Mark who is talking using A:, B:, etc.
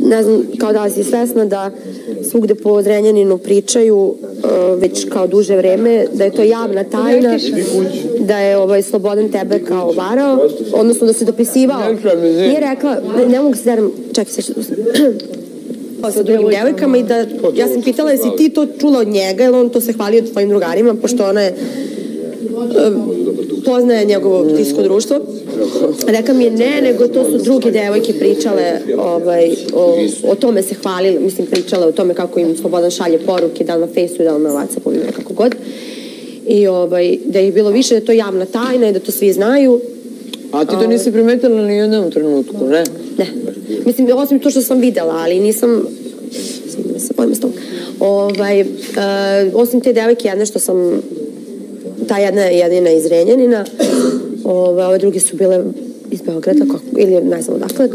A: Ne znam, kao da si svesna da svugde po Zrenjaninu pričaju uh, već kao duže vreme, da je to javna tajna, da je ovaj, Slobodan tebe kao varao, odnosno da se dopisivao. Nije rekla, ne, ne mogu se deram, čekaj se što sa drugim devojkama i da, ja sam pitala jesi ti to čula od njega, jer on to se hvalio tvojim drugarima, pošto ona je poznaje njegovo blisko društvo. Rekla mi je ne, nego to su druge devojke pričale, ovaj, o, o tome se hvalile, mislim pričale o tome kako im Slobodan šalje poruke, da li na Facebooku, da li na Whatsappu ili nekako god. I ovaj, da je bilo više, da je to javna tajna i da to svi znaju.
B: A ti to nisi primetila ni u jednom trenutku, ne?
A: Ne. Mislim, osim to što sam videla, ali nisam da se s tom. Ovaj, uh, osim te devojke jedne što sam ta jedna je jedina iz Renjanina, ove, ove druge su bile iz Beograda, kako, ili ne znam odakle,